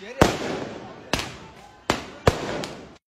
Geri.